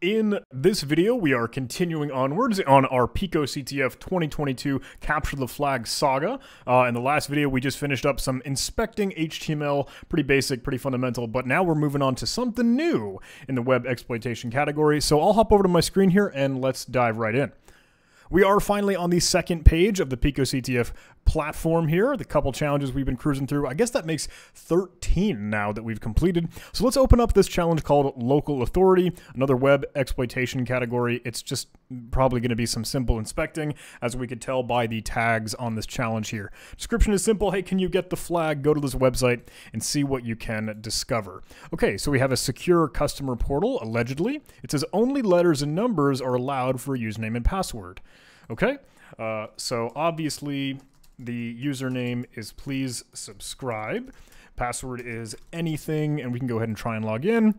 In this video, we are continuing onwards on our Pico CTF 2022 Capture the Flag saga. Uh, in the last video, we just finished up some inspecting HTML, pretty basic, pretty fundamental, but now we're moving on to something new in the web exploitation category. So I'll hop over to my screen here and let's dive right in. We are finally on the second page of the Pico CTF platform here. The couple challenges we've been cruising through. I guess that makes 13 now that we've completed. So let's open up this challenge called Local Authority, another web exploitation category. It's just probably going to be some simple inspecting, as we could tell by the tags on this challenge here. Description is simple. Hey, can you get the flag? Go to this website and see what you can discover. Okay, so we have a secure customer portal, allegedly. It says only letters and numbers are allowed for username and password. Okay, uh, so obviously the username is please subscribe. Password is anything, and we can go ahead and try and log in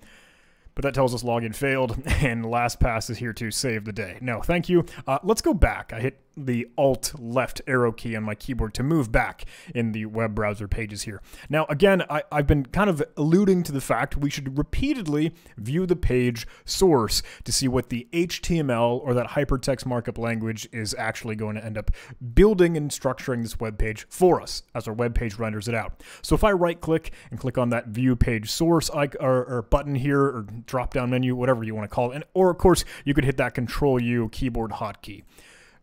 but that tells us login failed, and LastPass is here to save the day. No, thank you. Uh, let's go back. I hit the Alt left arrow key on my keyboard to move back in the web browser pages here. Now, again, I, have been kind of alluding to the fact we should repeatedly view the page source to see what the HTML or that hypertext markup language is actually going to end up building and structuring this web page for us as our web page renders it out. So if I right click and click on that view page source or, or button here or drop down menu, whatever you want to call it, and, or of course you could hit that control U keyboard hotkey.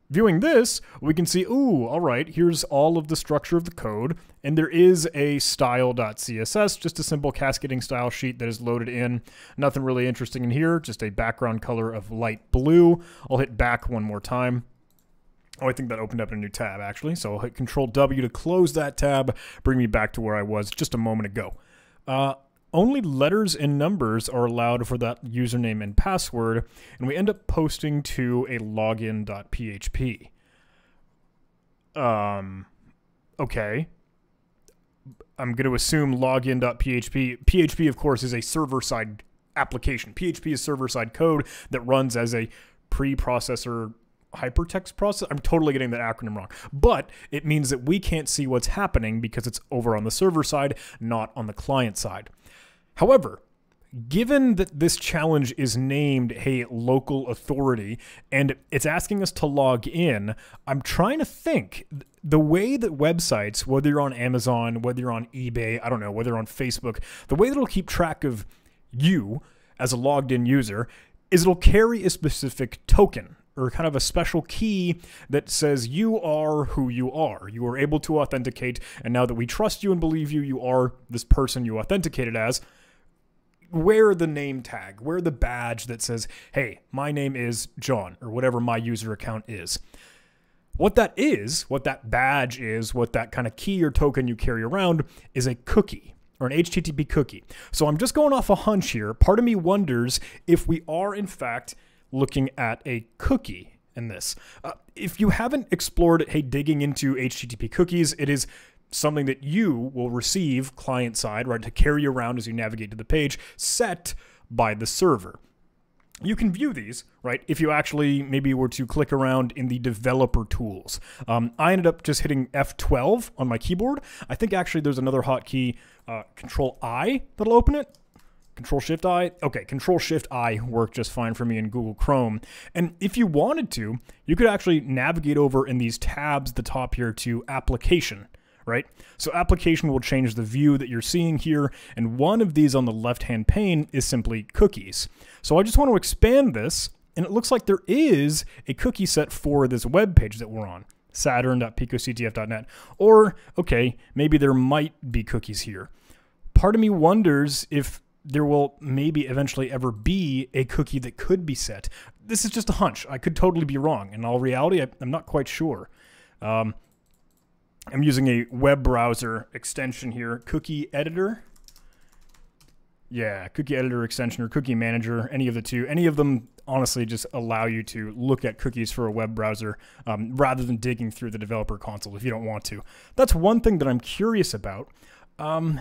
Viewing this, we can see, ooh, all right, here's all of the structure of the code, and there is a style.css, just a simple cascading style sheet that is loaded in. Nothing really interesting in here, just a background color of light blue. I'll hit back one more time. Oh, I think that opened up a new tab, actually. So I'll hit Control W to close that tab, bring me back to where I was just a moment ago. Uh, only letters and numbers are allowed for that username and password, and we end up posting to a login.php. Um, okay. I'm going to assume login.php. PHP, of course, is a server side application. PHP is server side code that runs as a preprocessor hypertext process. I'm totally getting that acronym wrong, but it means that we can't see what's happening because it's over on the server side, not on the client side. However, given that this challenge is named Hey Local Authority and it's asking us to log in, I'm trying to think the way that websites, whether you're on Amazon, whether you're on eBay, I don't know, whether on Facebook, the way that it'll keep track of you as a logged in user is it'll carry a specific token or kind of a special key that says you are who you are. You are able to authenticate, and now that we trust you and believe you, you are this person you authenticated as wear the name tag, wear the badge that says, hey, my name is John, or whatever my user account is. What that is, what that badge is, what that kind of key or token you carry around is a cookie or an HTTP cookie. So I'm just going off a hunch here. Part of me wonders if we are, in fact, looking at a cookie in this. Uh, if you haven't explored, hey, digging into HTTP cookies, it is something that you will receive client side, right, to carry around as you navigate to the page, set by the server. You can view these, right, if you actually maybe were to click around in the developer tools. Um, I ended up just hitting F12 on my keyboard. I think actually there's another hotkey, uh, Control I, that'll open it. Control Shift I. Okay, Control Shift I worked just fine for me in Google Chrome. And if you wanted to, you could actually navigate over in these tabs at the top here to Application right? So application will change the view that you're seeing here, and one of these on the left-hand pane is simply cookies. So I just want to expand this, and it looks like there is a cookie set for this web page that we're on saturn.picoctf.net. Or, okay, maybe there might be cookies here. Part of me wonders if there will maybe eventually ever be a cookie that could be set. This is just a hunch. I could totally be wrong. In all reality, I'm not quite sure. Um, I'm using a web browser extension here, Cookie Editor. Yeah, Cookie Editor extension or Cookie Manager, any of the two. Any of them honestly just allow you to look at cookies for a web browser um, rather than digging through the developer console if you don't want to. That's one thing that I'm curious about. Um,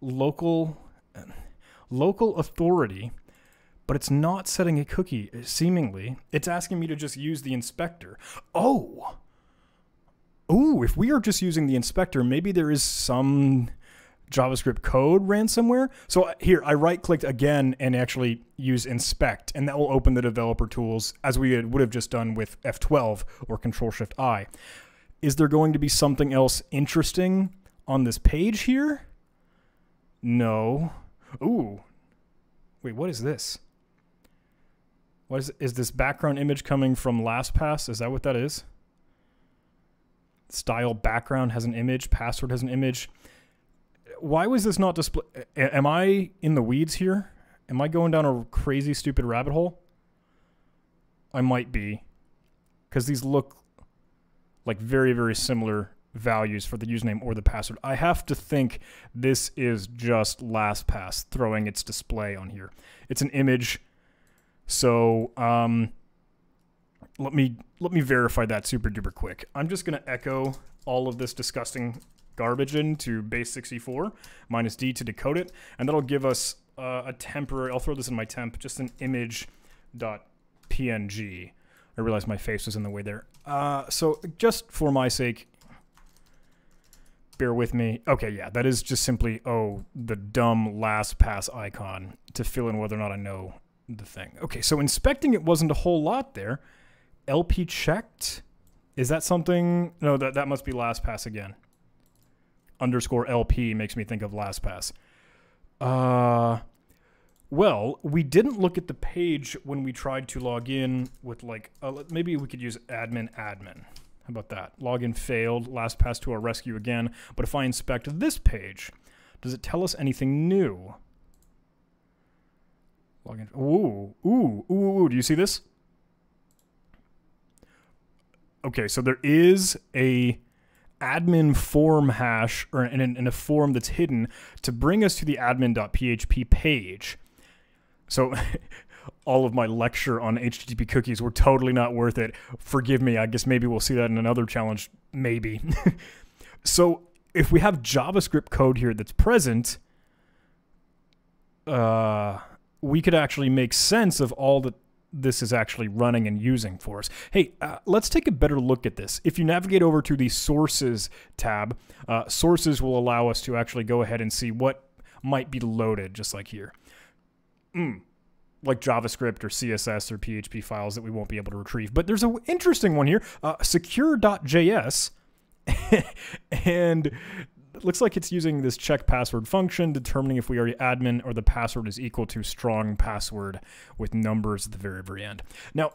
local, local authority, but it's not setting a cookie, seemingly. It's asking me to just use the inspector. Oh! Ooh, if we are just using the inspector, maybe there is some JavaScript code ransomware. So uh, here, I right clicked again and actually use inspect, and that will open the developer tools as we would have just done with F12 or Control Shift I. Is there going to be something else interesting on this page here? No. Ooh. Wait, what is this? What is is this background image coming from LastPass? Is that what that is? Style background has an image, password has an image. Why was this not display? Am I in the weeds here? Am I going down a crazy stupid rabbit hole? I might be. Cuz these look like very very similar values for the username or the password. I have to think this is just LastPass throwing its display on here. It's an image so um, let me let me verify that super duper quick. I'm just gonna echo all of this disgusting garbage into base64 minus d to decode it, and that'll give us uh, a temporary. I'll throw this in my temp, just an image dot png. I realized my face was in the way there. Uh, so just for my sake, bear with me. Okay, yeah, that is just simply, oh, the dumb LastPass icon to fill in whether or not I know the thing. Okay, so inspecting it wasn't a whole lot there. LP checked. Is that something? No, that, that must be LastPass again. Underscore LP makes me think of LastPass. Uh, well, we didn't look at the page when we tried to log in with like, uh, maybe we could use admin admin. How about that? Login failed, LastPass to our rescue again. But if I inspect this page, does it tell us anything new? Login. Ooh, ooh, ooh, ooh. Do you see this? Okay, so there is a admin form hash or in, in a form that's hidden to bring us to the admin.php page. So all of my lecture on HTTP cookies were totally not worth it. Forgive me. I guess maybe we'll see that in another challenge. Maybe. so if we have JavaScript code here that's present, uh, we could actually make sense of all that this is actually running and using for us. Hey, uh, let's take a better look at this. If you navigate over to the Sources tab, uh, Sources will allow us to actually go ahead and see what might be loaded, just like here. Mm, like JavaScript or CSS or PHP files that we won't be able to retrieve. But there's an interesting one here, uh, secure.js. and it looks like it's using this check password function, determining if we are admin or the password is equal to strong password with numbers at the very, very end. Now,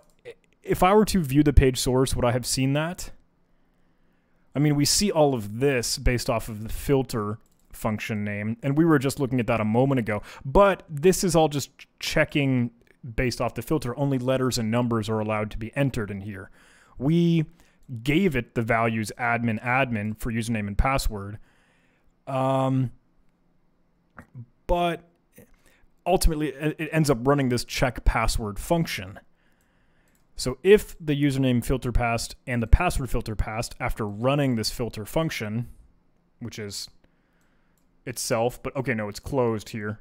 if I were to view the page source, would I have seen that? I mean, we see all of this based off of the filter function name, and we were just looking at that a moment ago. But this is all just checking based off the filter. Only letters and numbers are allowed to be entered in here. We gave it the values admin admin for username and password, um, but ultimately, it ends up running this check password function. So if the username filter passed and the password filter passed after running this filter function, which is itself, but okay, no, it's closed here.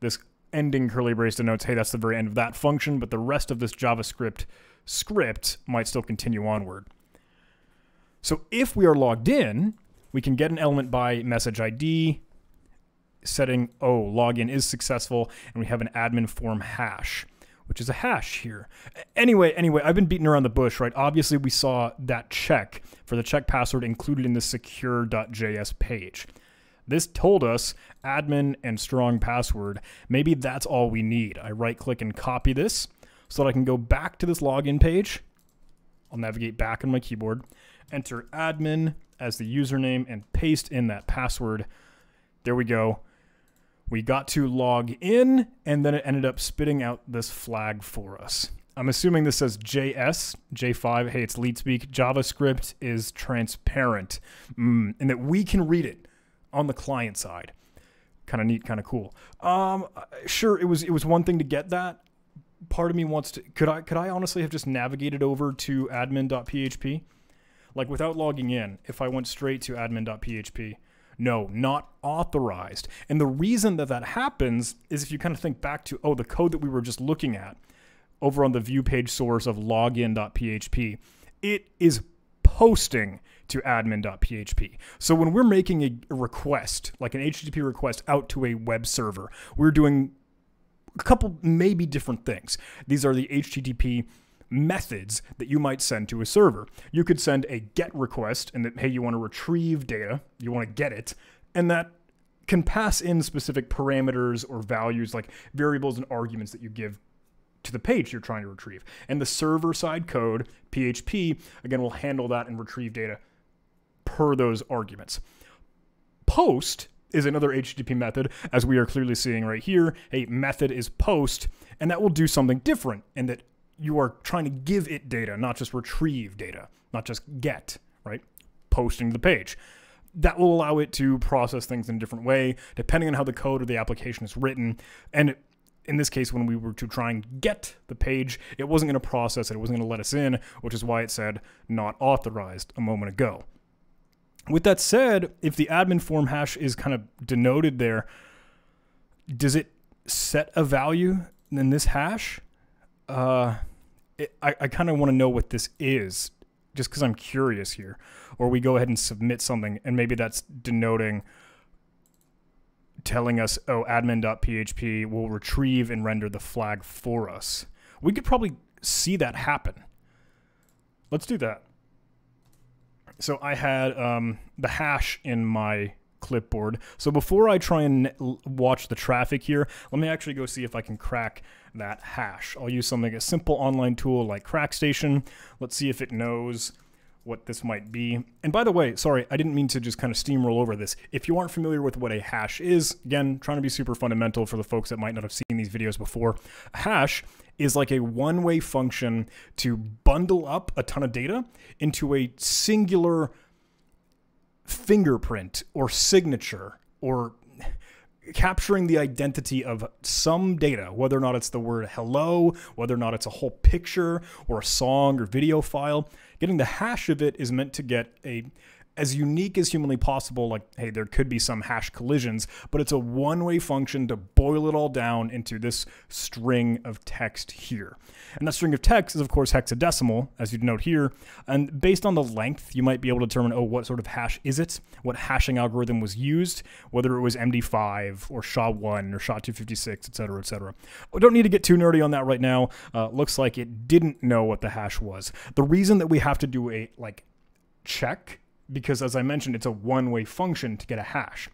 This ending curly brace denotes, hey, that's the very end of that function, but the rest of this JavaScript script might still continue onward. So if we are logged in, we can get an element by message ID, setting, oh, login is successful, and we have an admin form hash, which is a hash here. Anyway, anyway, I've been beating around the bush, right? Obviously, we saw that check for the check password included in the secure.js page. This told us admin and strong password. Maybe that's all we need. I right click and copy this so that I can go back to this login page. I'll navigate back on my keyboard, enter admin as the username and paste in that password. There we go. We got to log in, and then it ended up spitting out this flag for us. I'm assuming this says JS, J5. Hey, it's leet speak. JavaScript is transparent, mm, and that we can read it on the client side. Kind of neat, kind of cool. Um, sure, it was it was one thing to get that. Part of me wants to. Could I could I honestly have just navigated over to admin.php? Like without logging in, if I went straight to admin.php, no, not authorized. And the reason that that happens is if you kind of think back to, oh, the code that we were just looking at over on the view page source of login.php, it is posting to admin.php. So when we're making a, request, like an HTTP request out to a web server, we're doing a couple maybe different things. These are the HTTP methods that you might send to a server. You could send a GET request and that, hey, you want to retrieve data, you want to get it, and that can pass in specific parameters or values like variables and arguments that you give to the page you're trying to retrieve. And the server side code, PHP, again, will handle that and retrieve data per those arguments. Post is another HTTP method, as we are clearly seeing right here. A method is post, and that will do something different in that you are trying to give it data, not just retrieve data, not just get, right? Posting the page. That will allow it to process things in a different way, depending on how the code or the application is written. And in this case, when we were to try and get the page, it wasn't going to process it, it wasn't going to let us in, which is why it said not authorized a moment ago. With that said, if the admin form hash is kind of denoted there, does it set a value in this hash? uh, it, I, I kind of want to know what this is just because I'm curious here. Or we go ahead and submit something, and maybe that's denoting telling us, oh, admin.php will retrieve and render the flag for us. We could probably see that happen. Let's do that. So I had um, the hash in my clipboard. So before I try and watch the traffic here, let me actually go see if I can crack that hash. I'll use something, a simple online tool like CrackStation. Let's see if it knows what this might be. And by the way, sorry, I didn't mean to just kind of steamroll over this. If you aren't familiar with what a hash is, again, trying to be super fundamental for the folks that might not have seen these videos before, a hash is like a one-way function to bundle up a ton of data into a singular fingerprint or signature or capturing the identity of some data, whether or not it's the word hello, whether or not it's a whole picture or a song or video file. Getting the hash of it is meant to get a as unique as humanly possible. Like, hey, there could be some hash collisions, but it's a one way function to boil it all down into this string of text here. And that string of text is, of course, hexadecimal, as you'd note here. And based on the length, you might be able to determine, oh, what sort of hash is it? What hashing algorithm was used? Whether it was MD5 or SHA-1 or SHA-256, et cetera, et cetera. We don't need to get too nerdy on that right now. Uh, looks like it didn't know what the hash was. The reason that we have to do a, like, check because as I mentioned, it's a one way function to get a hash.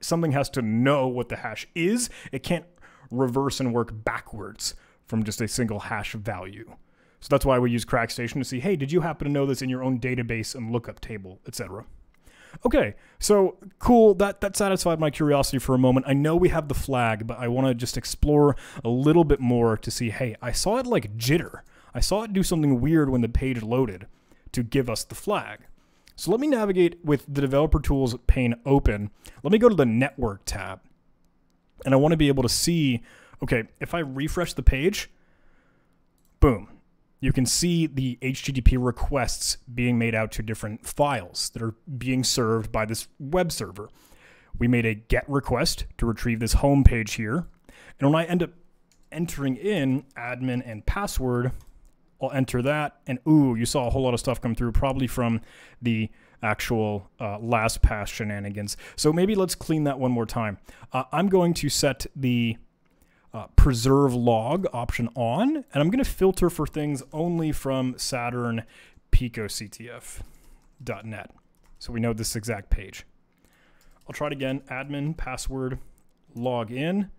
Something has to know what the hash is. It can't reverse and work backwards from just a single hash value. So that's why we use CrackStation to see, hey, did you happen to know this in your own database and lookup table, etc. Okay, so cool. That that satisfied my curiosity for a moment. I know we have the flag, but I want to just explore a little bit more to see. Hey, I saw it like jitter. I saw it do something weird when the page loaded to give us the flag. So let me navigate with the developer tools pane open. Let me go to the network tab. And I want to be able to see, okay, if I refresh the page, boom, you can see the HTTP requests being made out to different files that are being served by this web server. We made a GET request to retrieve this home page here. And when I end up entering in admin and password, I'll enter that, and ooh, you saw a whole lot of stuff come through, probably from the actual uh, LastPass shenanigans. So maybe let's clean that one more time. Uh, I'm going to set the uh, preserve log option on, and I'm going to filter for things only from Saturn picoctf.net. So we know this exact page. I'll try it again, admin, password, log in.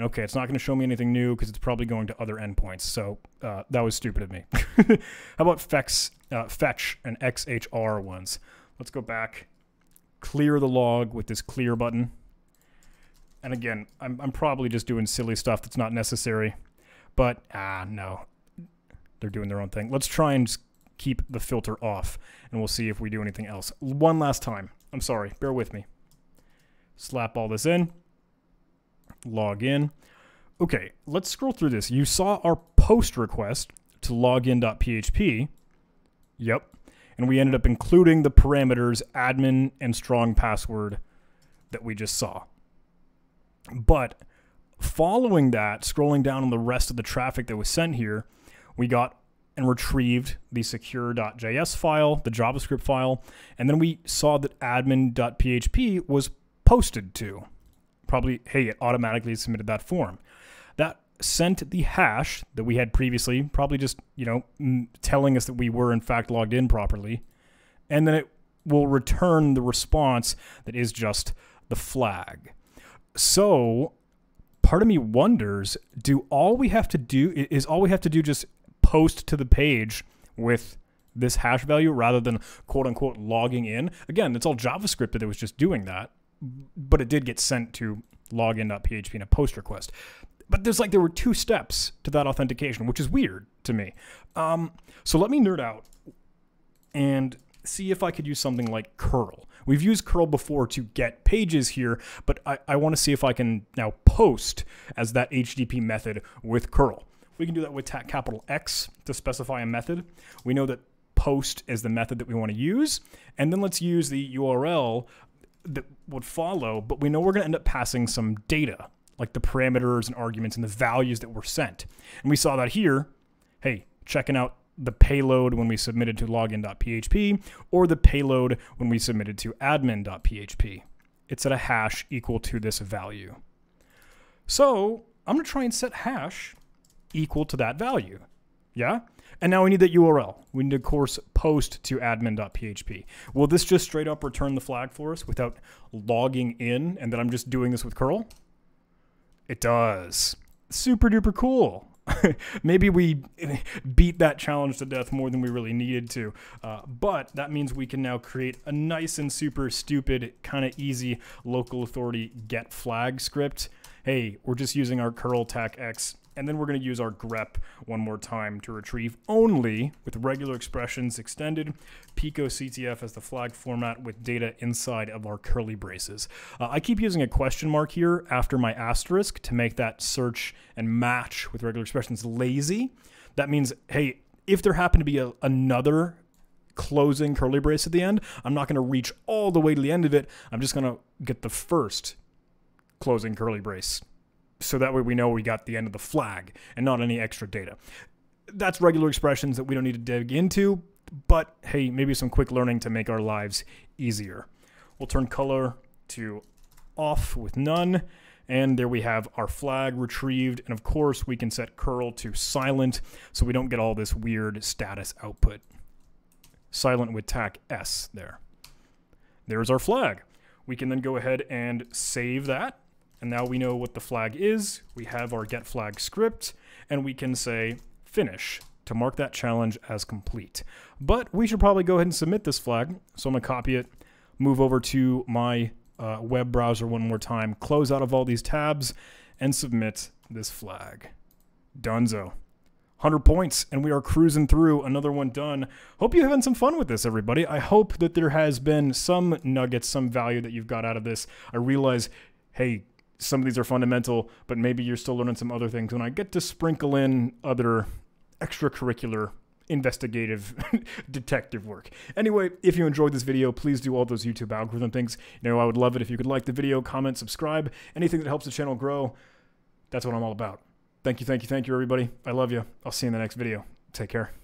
And okay, it's not going to show me anything new because it's probably going to other endpoints. So uh, that was stupid of me. How about fetch, uh, fetch and XHR ones? Let's go back, clear the log with this clear button. And again, I'm, I'm probably just doing silly stuff that's not necessary. But, ah, no. They're doing their own thing. Let's try and keep the filter off, and we'll see if we do anything else. One last time. I'm sorry. Bear with me. Slap all this in log in. Okay, let's scroll through this. You saw our post request to login.php. Yep. And we ended up including the parameters admin and strong password that we just saw. But following that, scrolling down on the rest of the traffic that was sent here, we got and retrieved the secure.js file, the JavaScript file, and then we saw that admin.php was posted to. Probably, hey, it automatically submitted that form. That sent the hash that we had previously, probably just, you know, telling us that we were in fact logged in properly. And then it will return the response that is just the flag. So part of me wonders do all we have to do is all we have to do just post to the page with this hash value rather than quote unquote logging in again it's all javascript that it was just doing that but it did get sent to login.php in a post request but there's like there were two steps to that authentication which is weird to me um, so let me nerd out and see if i could use something like curl We've used curl before to get pages here, but I, I want to see if I can now post as that HTTP method with curl. We can do that with capital X to specify a method. We know that post is the method that we want to use. And then let's use the URL that would follow, but we know we're going to end up passing some data, like the parameters and arguments and the values that were sent. And we saw that here. Hey, checking out the payload when we submitted to login.php or the payload when we submitted to admin.php. It's at a hash equal to this value. So I'm going to try and set hash equal to that value. Yeah? And now we need that URL. We need of course, post to admin.php. Will this just straight up return the flag for us without logging in and then I'm just doing this with curl? It does. Super duper cool. maybe we beat that challenge to death more than we really needed to. Uh, but that means we can now create a nice and super stupid, kind of easy local authority get flag script. Hey, we're just using our curl tac x and then we're going to use our grep one more time to retrieve only with regular expressions extended, Pico CTF as the flag format with data inside of our curly braces. Uh, I keep using a question mark here after my asterisk to make that search and match with regular expressions lazy. That means, hey, if there happened to be a, another closing curly brace at the end, I'm not going to reach all the way to the end of it. I'm just going to get the first closing curly brace so that way we know we got the end of the flag and not any extra data. That's regular expressions that we don't need to dig into, but hey, maybe some quick learning to make our lives easier. We'll turn color to off with none, and there we have our flag retrieved. And of course, we can set curl to silent so we don't get all this weird status output. Silent with tac S there. There's our flag. We can then go ahead and save that and now we know what the flag is. We have our get flag script, and we can say finish to mark that challenge as complete. But we should probably go ahead and submit this flag. So I'm gonna copy it, move over to my uh, web browser one more time, close out of all these tabs, and submit this flag. Dunzo. 100 points, and we are cruising through another one done. Hope you're having some fun with this, everybody. I hope that there has been some nuggets, some value that you've got out of this. I realize, hey, some of these are fundamental, but maybe you're still learning some other things. And I get to sprinkle in other extracurricular investigative detective work. Anyway, if you enjoyed this video, please do all those YouTube algorithm things. You know, I would love it if you could like the video, comment, subscribe, anything that helps the channel grow. That's what I'm all about. Thank you, thank you, thank you, everybody. I love you. I'll see you in the next video. Take care.